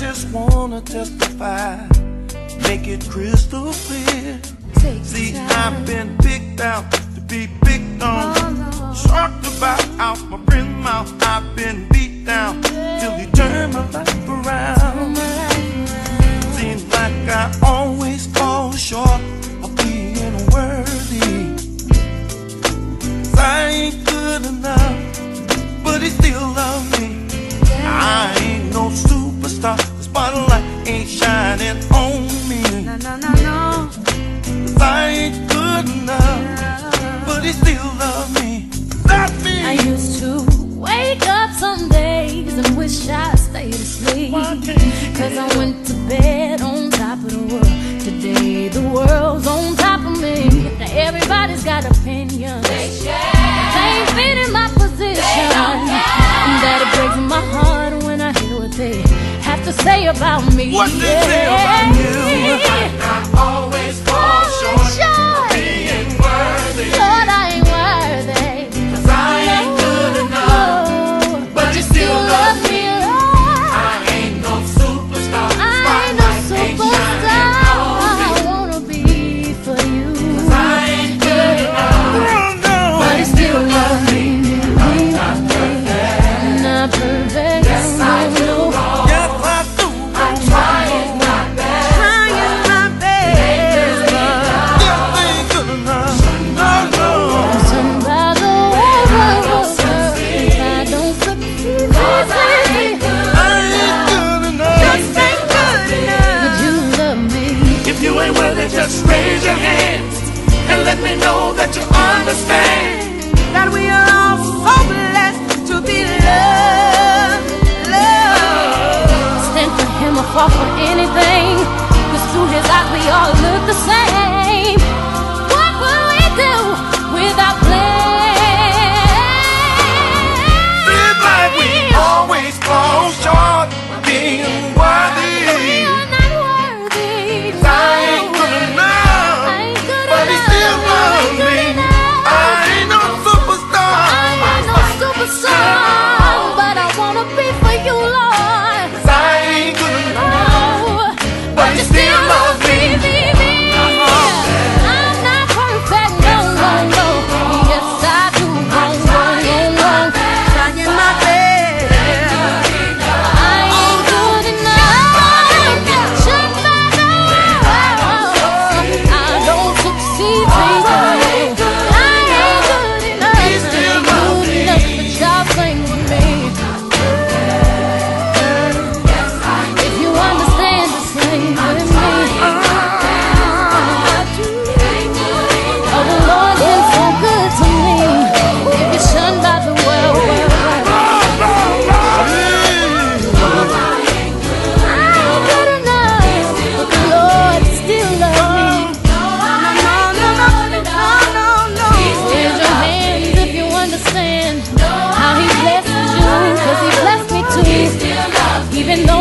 just wanna testify, make it crystal clear. See, I've been picked out to be picked on. Oh, Talked about out my friend's mouth. I've been beat down till you turn my life around. Seems like I always fall short of being worthy. 'Cause I ain't good enough, but he still loves me. I ain't no superstar, the spotlight ain't shining I ain't good enough, but he still loves me. Love me. I used to wake up some days and wish I stayed asleep. Cause I went to bed on top of the world. Today the world's on top of me. Now everybody's got opinions. They ain't fitting my position. That it breaks my heart when I hear what they have to say about me. What they say about you. I always fall short of being worthy. I know that you understand. even though